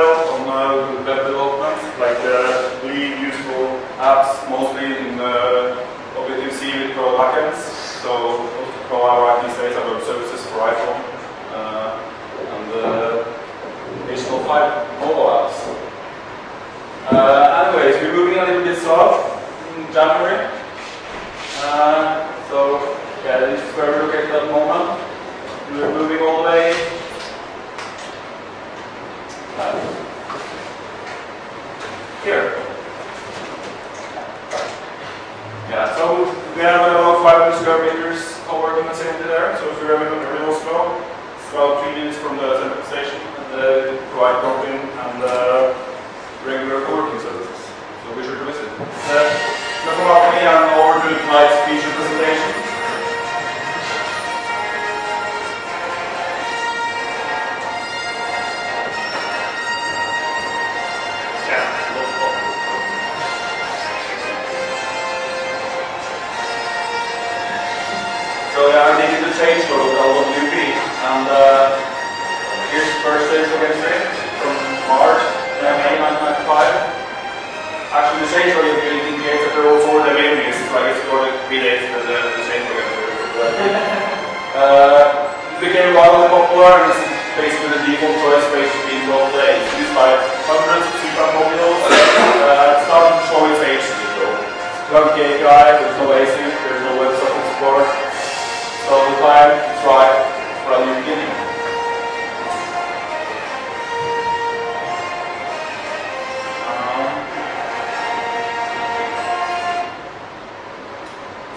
mobile, on uh, web development, like uh, we use for apps mostly in uh, Objective-C with Perl backends. So Pro our days are web services for iPhone uh, and uh, HTML5 mobile apps. Uh, anyways, we're moving a little bit south in January. Uh, so yeah, this is where we're located at the moment. We're moving all the way here. Yeah, so we have about 500 square meters co-working facility there. So if you're ever in real Oslo, it's about three minutes from the central station, and they provide drop-in and uh, regular co-working services. So be sure to visit. Uh, about me and over to tonight's feature presentation. To change for LWP. And uh, the first stage chemistry from March, uh, May 1995. Actually, the change for LWP indicates that there were four deliveries, so I guess for the predates the, the, the change for uh, It became wildly popular, and this is basically the default choice for HTTP in both days. Used by hundreds of CPAN modules. Uh, it started to show its age, though. Plug API, there's no ASIC, there's no WebSocket support. So the time to try from the beginning. Um,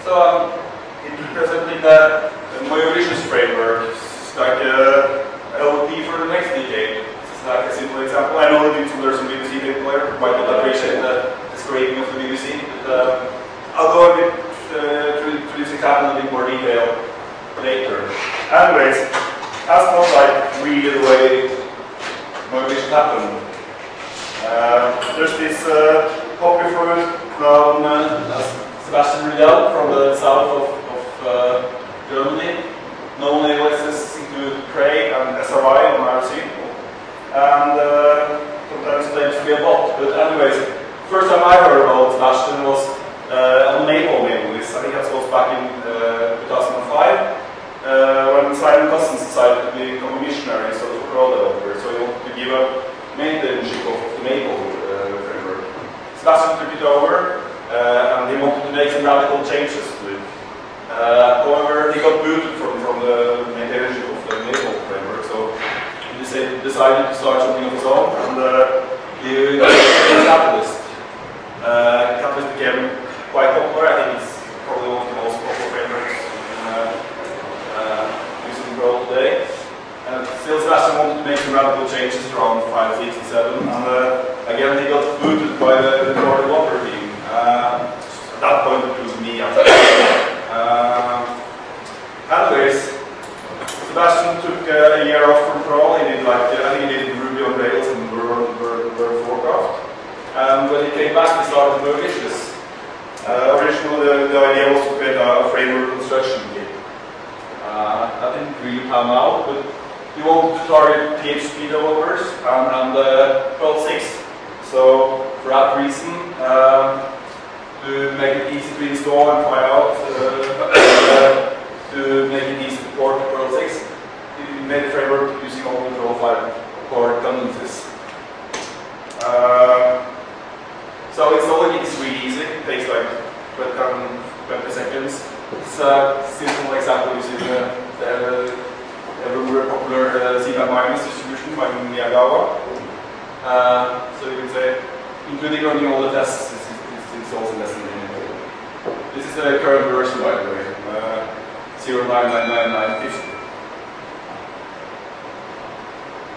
so I'm presenting the, the Mojolicious framework, it's like a LP for the next decade. This is like a simple example. I know that you there's some BBC people might not appreciate the, the scraping of the BBC, but uh, I'll go a bit uh, through, through this example in a bit more detail later. Anyways, that's not like the way motivation happened. Uh, there's this uh, poppy fruit from uh, Sebastian Riedel from the south of, of uh, Germany. Known aliases include Craig and SRI on IRC. And uh, sometimes claims to be a bot. But anyways, first time I heard about Sebastian was uh, on Maypole mailing list. I think that was back in uh, 2005 uh, when Simon Cozens decided to become a missionary instead of a Perl developer, so he wanted to give up maintenance of the Maypole uh, framework. Sebastian took it over, uh, and he wanted to make some radical changes to it. Uh, however, he got booted from, from the maintenance of the Maypole framework, so he decided to start something of his own, and uh, he got a Catalyst. Uh, Catalyst became quite popular, I think it's probably one of the most popular frameworks Perl today. And still Sebastian wanted to make some radical changes around 5, 6, and 7. And uh, again, he got booted by the, the developer team. Uh, at that point, it was me. Uh, anyways, Sebastian took uh, a year off from Perl. He did like, I think he did Ruby on Rails and World of Warcraft. And when he came back, he started Mojolicious. Uh, originally, the, the idea was to create a framework construction kit. Uh, that didn't really pan out, but wanted to target PHP developers and, and uh, 12.6. So for that reason, um, to make it easy to install and try out, uh, to make it easy to port to Perl 6, we made a framework using only Perl 5 core dependencies. Uh, so installing it is really easy. It takes like 20, 20 seconds. It's a simple example using the, the, the very popular uh, CPAN minus distribution by Miyagawa. Uh, so you can say, including running all the tests, it's, it's installs in less than a. This is the current version, by the way, uh, 0999950.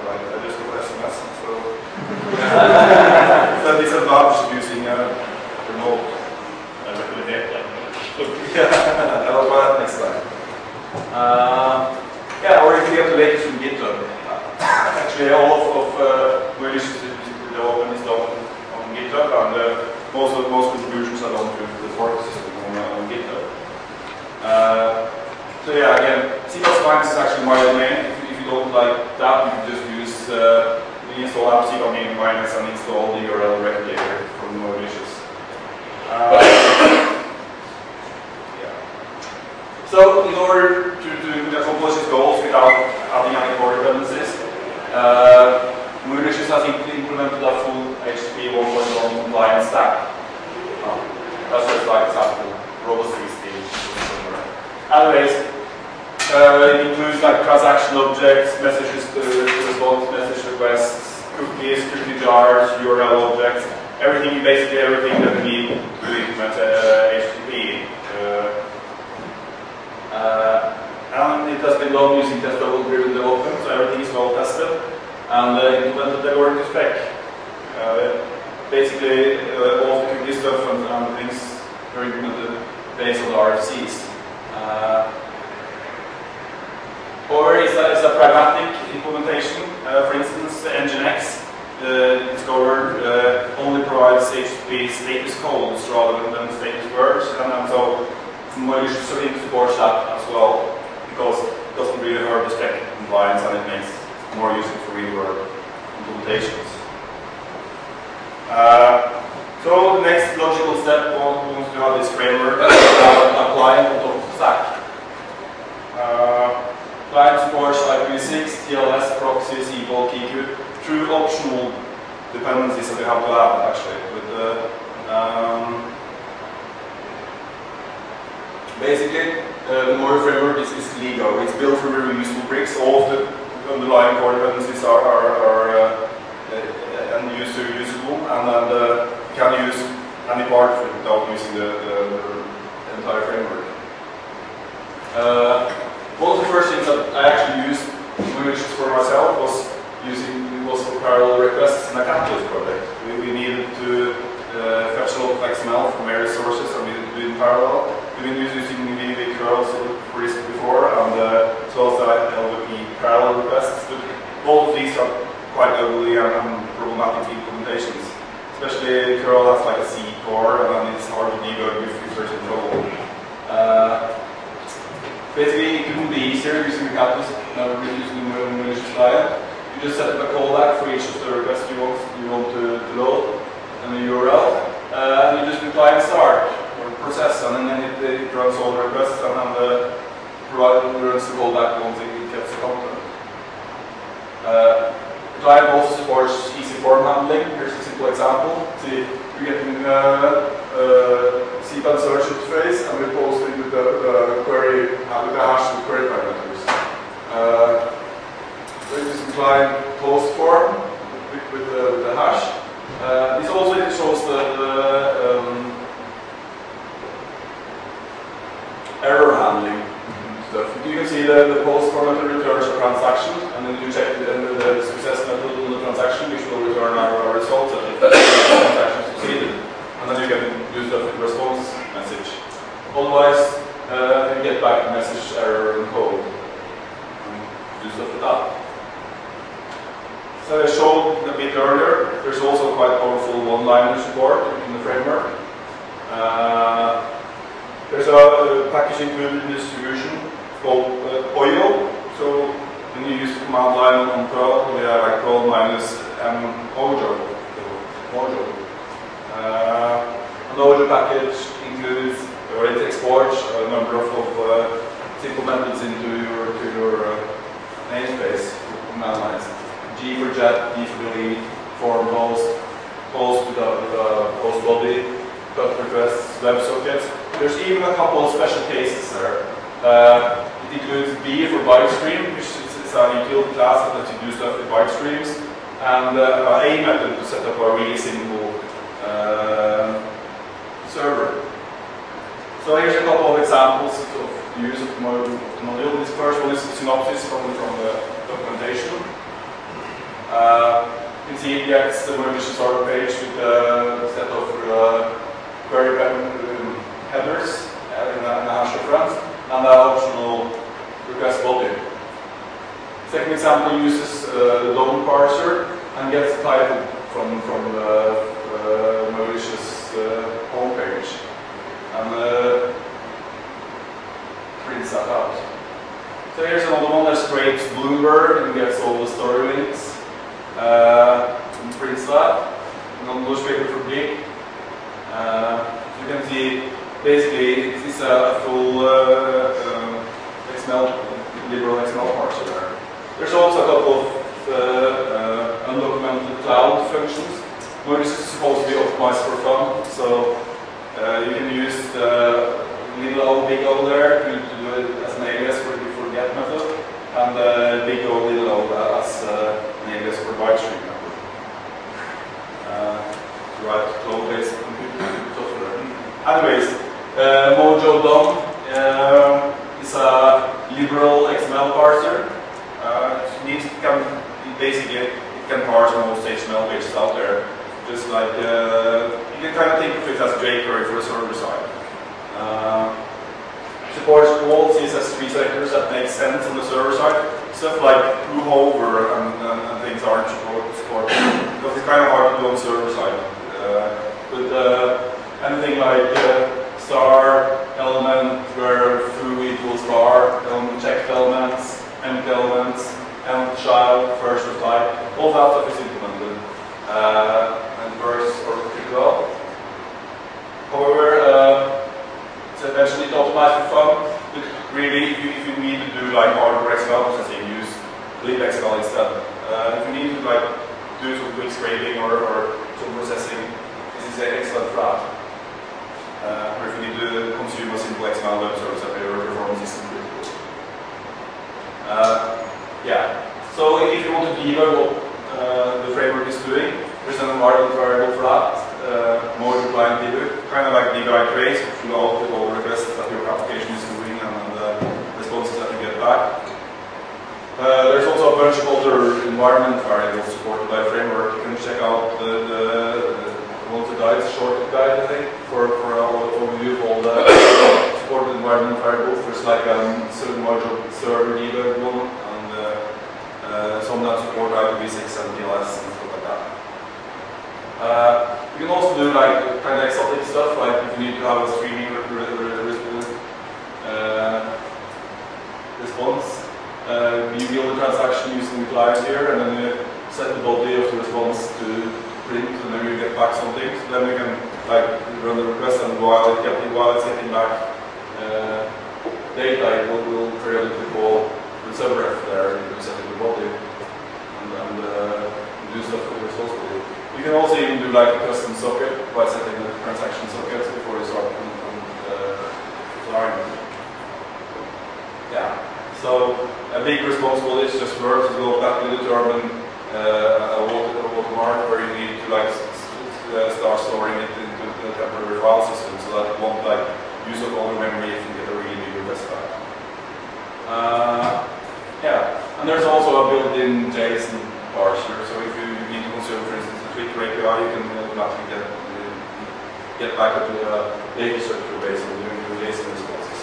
Right, I just got SMS, so. the disadvantage of using a remote. yeah, I'll that next time latest from Actually, all of, of releases uh, is done on GitHub, and uh, most of most contributions are done through the fork system on, uh, on Uh, so yeah, again, C++ is actually my domain. If, if, you don't like that, you just use uh, install app C on and install the URL directly from Mojolicious. Uh, So in order to, to accomplish its goals without adding any core dependencies, uh, Mojolicious has implemented a full HTTP 1.1 compliant stack. Uh, that's just like example, robust 16. Anyways, uh, it includes like transaction objects, messages to response, message requests, cookies, cookie jars, URL objects, everything, basically everything that we need to implement uh, HTTP. Uh, uh, and it has been done using test-driven development, so everything is well tested and uh, implemented according to spec. Uh, basically, uh, all the cookie stuff and, and things are implemented based on the RFCs. Uh, or is a, a pragmatic implementation. Uh, for instance, Nginx uh, discovered uh, only provides HTTP status codes rather than status words, and, and so Mojolicious support that as well because it doesn't really hurt the spec compliance and it makes it more useful for real world implementations. Uh, so the next logical step once you have this framework uh, applying on top of the stack. Uh, client supports IPv6, TLS, proxies, equal, KeyCube, through optional dependencies that you have to add actually. But, uh, um, basically, uh, the Moira framework is, is Lego. It's built from reusable bricks. All of the underlying core dependencies are, are, are uh, end user usable, and uh, can use any part of it without using the, the, the entire framework. Uh, one of the first things that I actually used Mojolicious for myself was using was for parallel requests in a Catalyst project. We, we needed to uh, fetch a lot of XML from various sources, and we did it in parallel. We've been using VB curls for this before, and uh, as the LWP parallel requests. But all of these are quite ugly and, and problematic implementations. Especially curl has like a C core, and it's hard to debug if, there's a trouble. Uh, basically, it couldn't be easier using the Catalyst, never really using the Mojolicious client. You just set up a callback for each of the requests you want you want to, to load and the URL, uh, and you just do client start process, and then it, it runs all the requests, and then the provider runs the callback once it gets the content. Uh, client also supports easy form handling. Here's a simple example. See, we're getting uh, uh, CPAN search interface, and we're posting the, query uh, with the hash with query parameters. Uh, so this is client post form with, with, the, with the hash. Uh, this also shows the, the um, error handling stuff. You can see the, the post format returns a transaction, and then you check the, success method on the transaction, which will return our, our results if the transaction succeeded. And then you can use the response message. Otherwise, uh, you get back the message error in code. And do stuff with that. So I showed a bit earlier, there's also quite powerful one-liner support in the framework. Uh, there's a, included in the distribution called uh, ojo. So when you use command line on Perl, we have like Perl minus M. Mojo. Uh, an Ojo package includes, or it exports a number of, uh, simple methods into your, to your uh, namespace command lines. G for jet, D for delete, form post, post with a, post body, cut requests, WebSockets. There's even a couple of special cases there. Uh, it includes B for byte stream, which is, is an utility class that lets you do stuff with byte streams, and uh, A method to set up a really simple uh, server. So here's a couple of examples of the use of the module. This first one is a synopsis from, from the documentation. Uh, you can see it gets the Mojolicious order page with a set of uh, query headers in a, in a hash reference and an optional request body. Second example uses uh, DOM parser and gets title from, from the uh, Mojolicious uh, homepage and uh, prints that out. So here's another one that scrapes Bloomberg and gets all the story links. Uh, and prints that. Another newspaper for Big. Uh, you can see basically it is a full uh, uh, XML, liberal XML parser there. There's also a couple of uh, uh, undocumented cloud functions. This is supposed to be optimized for fun, so uh, you can use the little O, big O there to, do it as an alias for the for get method, and the big O, little O as uh, an alias for byte string method. Uh, to write cloud-based computer software. Anyways, uh, Mojo DOM um, is a liberal XML parser. Uh, it can basically it can parse most HTML pages out there. Just like uh, you can kind of think of it as jQuery for the server side. Uh, supports all CSS3 selectors that make sense on the server side. Stuff like hover and, and, and things aren't supported because it's kind of hard to do on server side. Uh, but uh, anything like uh, star element where foo equals bar, element checked elements, empty elements, element child, first of type, all that stuff is implemented. Uh, and works pretty well. However, uh, it's eventually optimized for fun, but really, if you, if you need to do like hardware XML processing, use libxml instead. Uh, if you need to like do some quick scraping or, or some processing, this is an excellent for. Uh, or if you need to consume performance is. Uh, yeah. So if you want to debug what uh, the framework is doing, there's an environment variable for that, uh, module client debug, kind of like debug trace, which will output all requests that your application is doing and the responses that you get back. Uh, there's also a bunch of other environment variables supported by framework. You can check out the, the, the one of the guides, shortcut guide, I think, for, for an overview of all the supported environment variables. There's like a um, certain module server debug one, and uh, uh, some that support IPv6 and TLS and stuff like that. Uh, you can also do like kind of exotic stuff, like if you need to have a streaming uh, response. Uh, you build a transaction using the client here, and then you set the body of the response to print, and then you get back something. So then you can like run the request, and while, it get, while it's getting back uh, data, it will, will periodically call the subRef there, can set the body, and, and uh, do stuff body. You can also even do like a custom socket by setting the transaction socket before you start from, from the. Yeah. So a big responsibility is just work to go back to determine uh, a, water, a watermark where you need to like uh, start storing it into the temporary file system so that it won't like use up all the memory a. Uh, yeah, and there's also a built-in JSON parser. So if you need to consume, for instance, the Twitter API, you can automatically get get back to the data structure based on doing the JSON responses.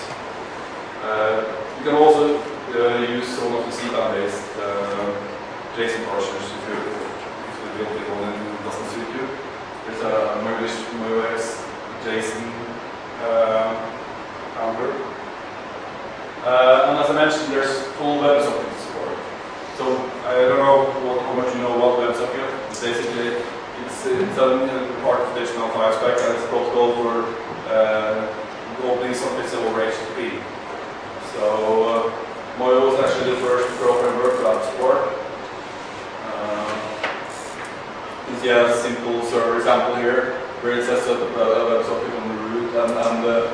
Uh, you can also uh, use some of the CPAN-based uh, JSON parsers if you if the built-in one doesn't suit you. There's a MoEX JSON uh, counter. Uh, and as I mentioned, there's full WebSocket support. So I don't know what, how much you know about WebSocket. It's basically it's, it's a part of the HTML5 spec and it's a protocol for uh, opening sockets over HTTP. So uh, Mojo was actually the first Perl framework to have support. Uh, you see a simple server example here where it sets up a, a WebSocket on the root and, and uh,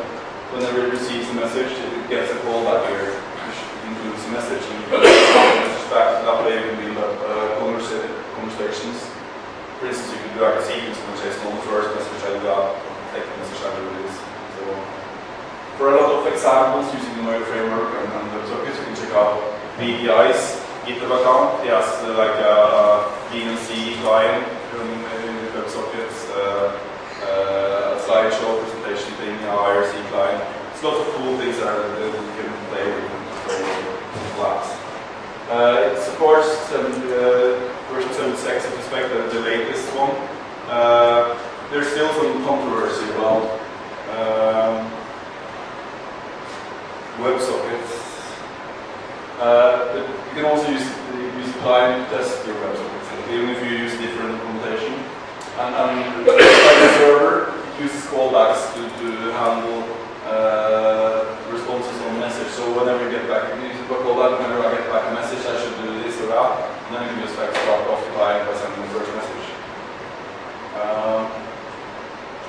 whenever it receives a message it gets a call back here which includes a message and you can message back that way you can build up uh, conversations. For instance, you could do like a sequence conversation on the first message I got, second message I release, and so on. For a lot of examples using the Mojo framework and, and WebSockets, you can check out VDI's GitHub account. He has uh, like a, a DNC client running in WebSockets, uh, uh, a slideshow presentation thing, a IRC client. It's lots of cool things that, that you can play with and play with labs. Uh, it supports some, uh, version 76 of the latest one. Uh, there's still some controversy about um, WebSockets. Uh, you can also use use Cline to test your WebSockets, even if you use different implementation. And, and the server uses callbacks to, to handle uh, responses on message. So whenever you get back, you a callback, whenever I get back a message, I should do this or that. Then you just like the client by sending the first message. Um,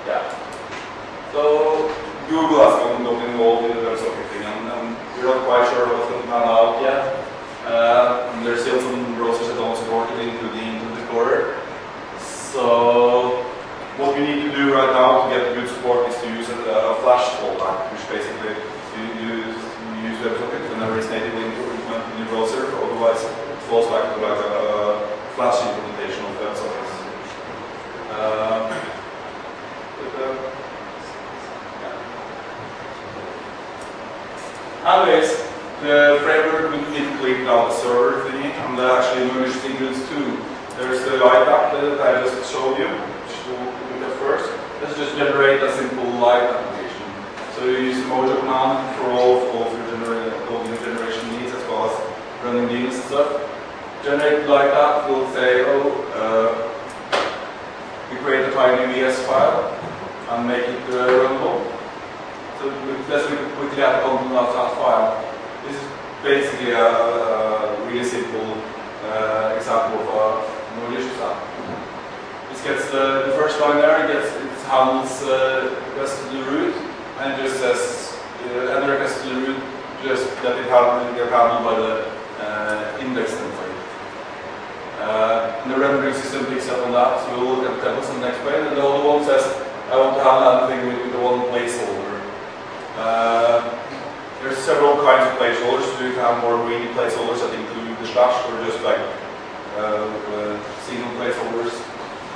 yeah. So Google has gotten involved in the WebSocket thing, and, and we're not quite sure what's going to pan out yet. Uh, there's still some browsers that don't support it, including Internet Explorer. So what we need to do right now to get good support is to use a, a flash fallback, which basically you use, you use WebSocket whenever it's natively implemented in your browser, otherwise falls back to like a, a flash implementation of that Uh, but, uh. Anyways, the framework would integrate now the server thingy, and that actually merges includes too. There's the light app that I just showed you, which we'll first. Let's just generate a simple light application. So you use the Mojo command for all of, all your, generation needs as well as running beans and stuff. Generate light app will say, oh, uh, we create a tiny VS file and make it uh, runnable. So let's look quickly at the content of that file. This is basically a, a really simple uh, example of a Mojolicious app. This gets uh, the first line there, it gets it handles uh, request to the root and just says uh, and the request to the root just that it handled, get handled by the uh, index. Uh, the rendering system picks up on that, so we'll look at the templates on the next page. And the other one says I want to handle anything with, with the one placeholder. Uh, there's several kinds of placeholders. So you can have more greedy placeholders that include the slash or just like uh, uh, single placeholders.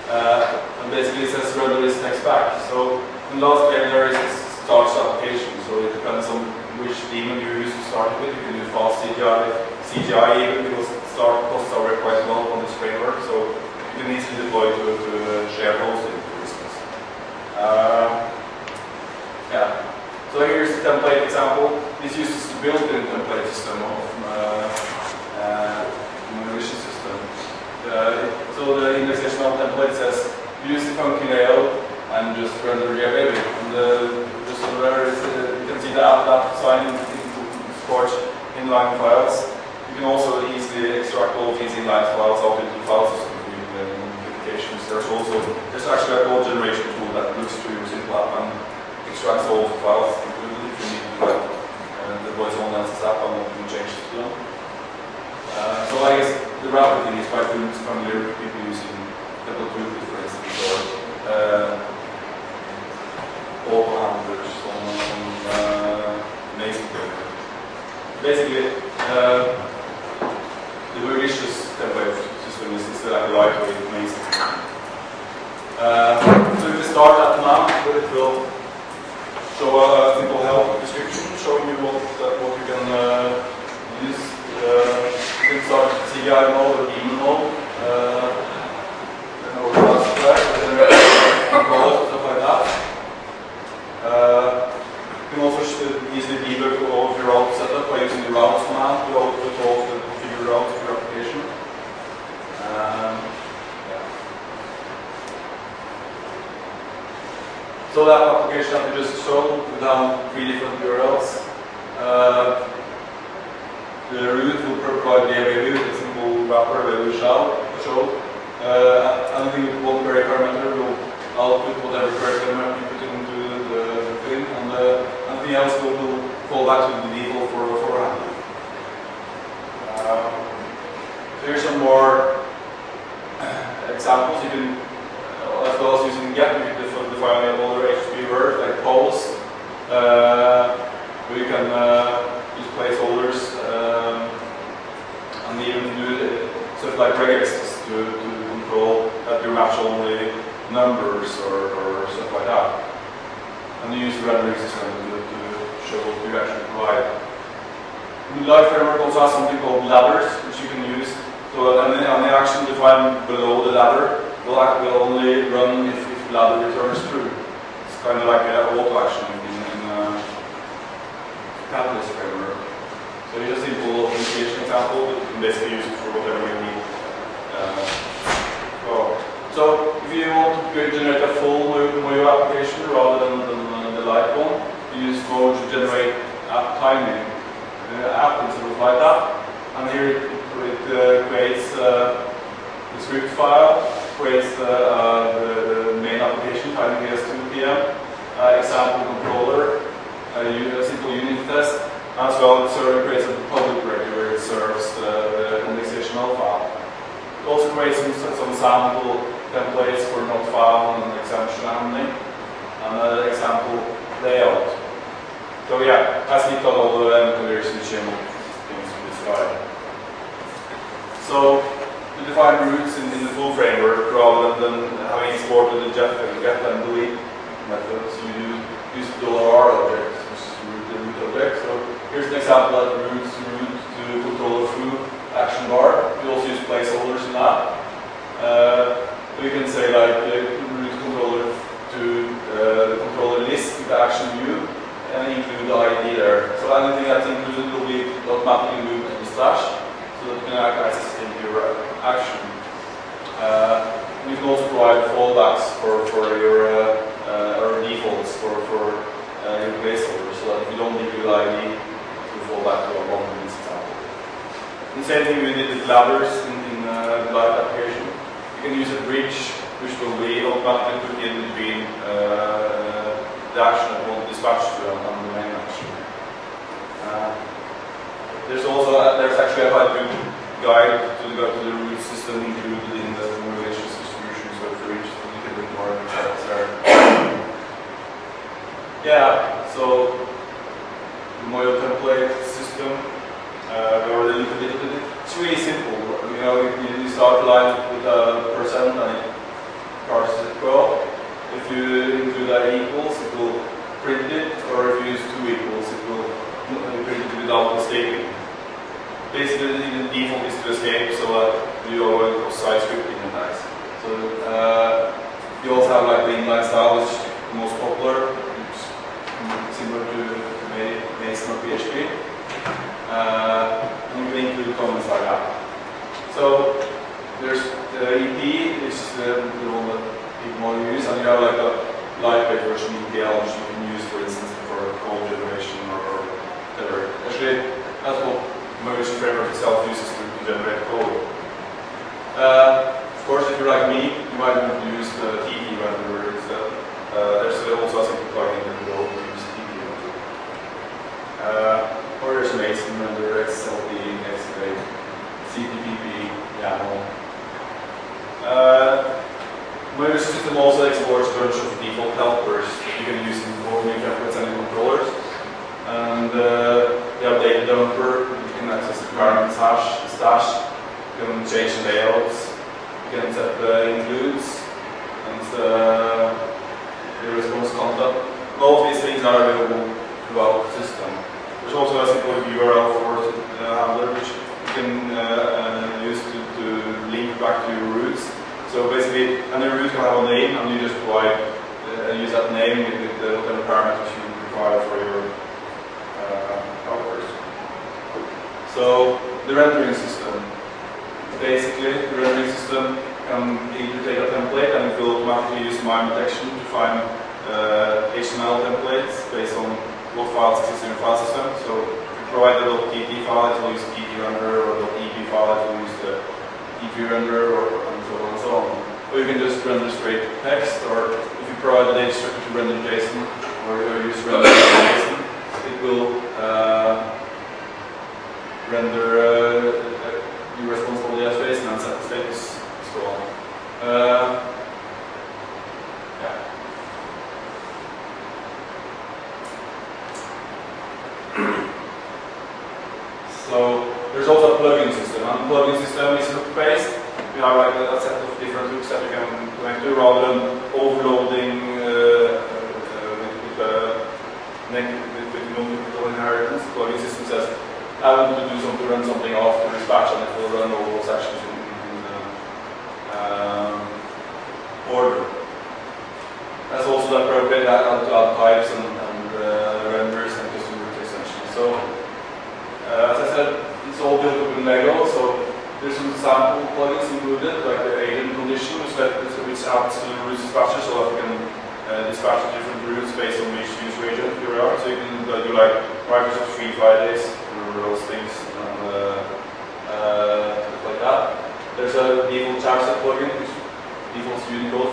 Uh, and basically it says render this text back. So in the last page there is starts application. So it depends on which daemon you use to start with. You can do fast CGI, CGI even because start costs are quite well on this framework. So you can easily deploy to, to shared hosting, for instance. Uh, yeah. So here's the template example. This uses the built-in template system of uh, uh, Mojolicious system. Uh, so the indexation template says use the funky layout and just render the baby. And the, just over there is uh, you can see the app that sign in, in inline files. You can also easily extract all of these inline files out into file system with notifications. There's also there's actually a code generation tool that looks through your simple app and extracts all the files included if you need to like uh, deploy someone else's app and want to change it to them. Uh, so I guess the router thing is quite familiar with people using double Twitter, for instance, or uh, auto handlers on, on uh. Basically, uh, the Mojolicious template system is instead like a lightweight Mason. Uh, so if we start at map, it will show a simple help description showing you what, uh, what you can uh, use. Uh, you can start or mode. Uh, and over last track, and then call it, stuff like that. Uh, you can also easily debug all of your route setup by using the routes command to output all of the configured routes of your application. Um, So that application that we just showed down three different URLs. Uh, the root will provide the root, simple wrapper where we shall show. Uh, anything with one query parameter will output whatever query parameter you put into the, the thing, and uh, anything else will, will fall back to the default for for handling. Um, here's some more examples. You can, uh, as well as using get, you can define older HTTP word like polls. Uh, we can uh, use placeholders um, and even do stuff like regexes to, to control that you match only numbers or, or stuff like that. And you use the rendering system to, to show what you actually provide. The Live framework also has something called ladders, which you can use. So any, any action defined below the ladder will, will only run if ladder returns true. It's kind of like an auto action uh, Framework. So So here's a simple application example, but you can basically use it for whatever you need. Uh, so if you want to generate a full Mojo application rather than, than uh, the light one, you use Mojo to generate app timing uh, app instead of light app. And here it, it uh, creates uh, the script file, creates uh, uh, the, the, main application, timing is 2 p.m., example controller, a simple unit test, as well as it creates a public directory where it serves the, the indexation file. It also creates some, some sample templates for not found and exemption handling, and an example layout. So yeah, as we got all the configuration things to this guide. So to define routes in, in, the full framework rather than having exported the get, get and delete methods, you use the $R object, which is root the root object. So here's an example that routes root to controller foo action bar. We also use placeholders in that. Uh, we can say like uh, root controller to uh, the controller action view and include the ID there. So anything that's included will be automatically moved to the slash so that you can access in your action. Uh, you can also provide fallbacks for, for your uh, uh, or defaults for, for uh, your placeholder so that if you don't include the ID, you fall back to a one in this example. And same thing we did with ladders in, in uh, the live application You can use a bridge which will be automatically put in between uh, the action that dispatch to and, the main action. Uh, there's also a, there's actually a good guide to the, to the root system included in the relations distribution, so if you're interested, you can read more the charts there. yeah, so the Mojo template system, uh, we already looked at it. It's really simple. You know, you, you start line with a percent and it parses it 12. If you include a equals, it will print it, or if you use two equals, it will print it without escaping. Basically, the default is to escape so that you avoid side scripting attacks. So uh, you also have like the inline style, which is the most popular, which is similar to Mason or PHP. Uh, and you can include comments like that. So there's the EP, is the, the one that to use, and you have like a lightweight version ETL, which you can use, for instance, for code generation or whatever. Actually, that's what Motion Framework itself uses to, generate code. Uh, of course, if you're like me, you might want to use the TT renderer instead. Uh, there's also a simple plugin that will use TT renderer. Uh, or there's Mason renderer, XLD, Excavate, CPPP, YAML. Uh, Mojo system also explores a bunch of default helpers that you can use in new templates and controllers. And uh, have data dumper, you can access the paraments hash, the stash, you can change the layouts, you can set the includes, and uh, the response content. All of these things are available throughout the system. There's also a simple URL for uh, handler which you can uh, use to, to link back to your roots so basically, any root can have a name, and you just provide uh, use that name with, the whatever parameters you require for your uh, outputs. So the rendering system. Basically, the rendering system can either take a template and it will automatically use MIME detection to find uh, HTML templates based on what files exist in your file system. So if you provide the .tt file, it will use .tt render, or .ep file, it will use the EP renderer, or so on. so on. Or you can just render straight text, or if you provide the data structure to render JSON, or, or use render JSON, it will uh, render uh, your responsible as JSON and set the status, so on. Uh, So there's also a plugin system, and the plugin system is hook-based we have like a, set of different hooks that you can connect to rather than overloading uh, uh, with, uh, with, with multiple inheritance. The plugin system says, I want to do something, run something off the dispatch and it will run all those actions in, in um, order. That's also the appropriate add, to add pipes and, and uh, renders and custom root extensions. So, uh, as I said, adds to the route dispatcher so that you can uh, dispatch different routes based on which user agent you are. So you can uh, do like Microsoft Free Fridays for those things and uh, uh, stuff like that. There's a default charset plugin which Unicode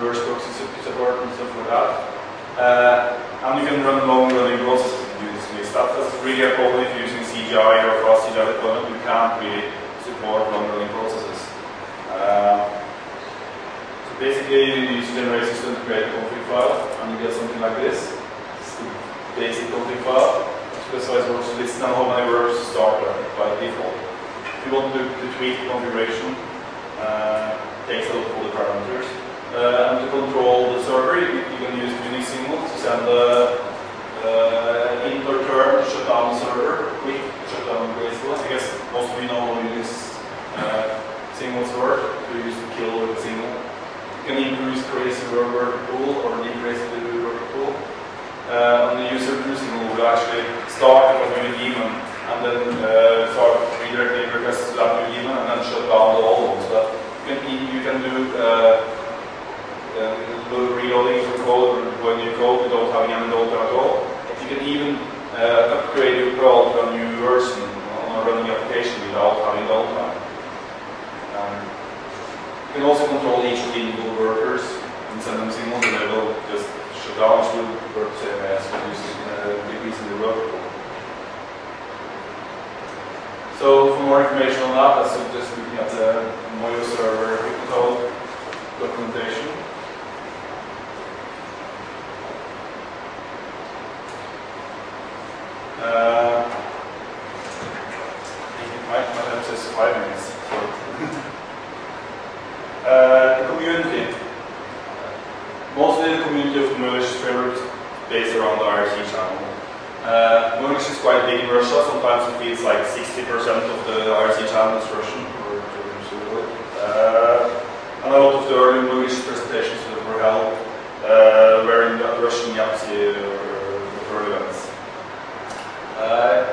reverse proxy support and stuff like that. Uh, and you can run long running processes using this stuff. That's really a problem if you're using CGI or fast CGI deployment. You can't really support long running processes. Uh, so basically, you use generate system to create a config file, and you get something like this. It's the basic config file. Specifies works list and how many to start by default. If you want to, to tweak the configuration, uh, takes a look at all the parameters. Uh, and to control the server, you, can use Unix signals to send the uh, to shut down the server, quick shutdown basically. I guess most of you know how Unix uh, signals work, to use the kill with a signal. You can increase crazy worker pool or decrease the worker pool. Uh, and the user through signal will actually start with a new daemon and then uh, start redirecting requests to that new daemon and then shut down the old one. So that you can, you can do uh, uh, reloading of code when you code without having any data at all. You can even uh, upgrade your code to a new version on a running application without having downtime. Um, you can also control each of the individual workers and send them signals and they will just shut down, will work as uh, decreasing the worker pool. So for more information on that, I suggest looking at the Mojo server code documentation. Uh, I think my, my time says five minutes. So. uh, the community. Mostly the community of Mojolicious frameworks based around the IRC channel. Uh, Merge is quite big in Russia. Sometimes it feels like 60% of the IRC channel is Russian. Uh, and a lot of the early English presentations that were held uh, were in Russian YAPC uh, events. Uh,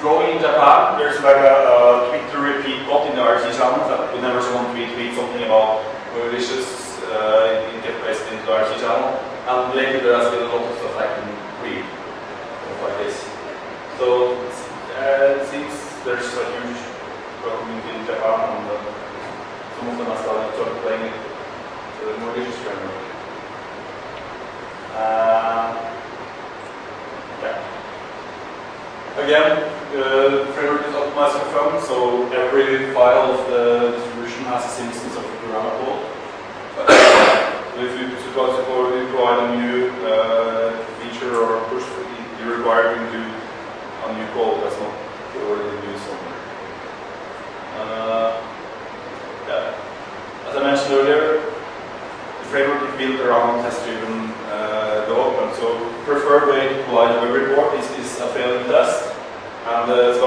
growing in Japan, there's like a, a Twitter repeat bot in the RC channel that whenever someone tweet, tweet something about Mojolicious uh, in, get placed into the RC channel. And lately there has been a lot of stuff like. So uh, since there's a huge community in Japan on the uh, some of them are starting to playing it, so the mortgage more framework. Uh, yeah. Again, the framework is optimized for phone, so every file of the distribution has a instance of the grammar call. if you suppose you provide a new uh, feature or push, you require to uh, yeah. As I mentioned earlier, the framework is built around test-driven uh, development. So preferred way to collide a report is, is a failing test, and uh,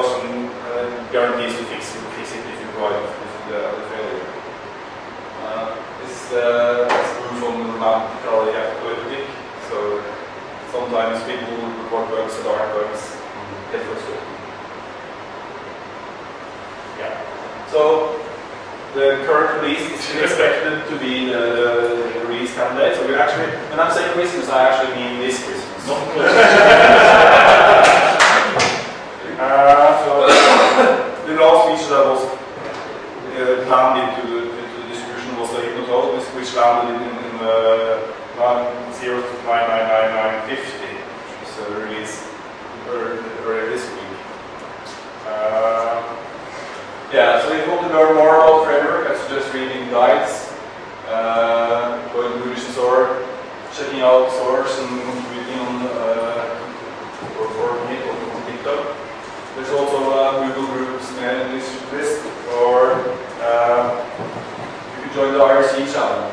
sair de aula.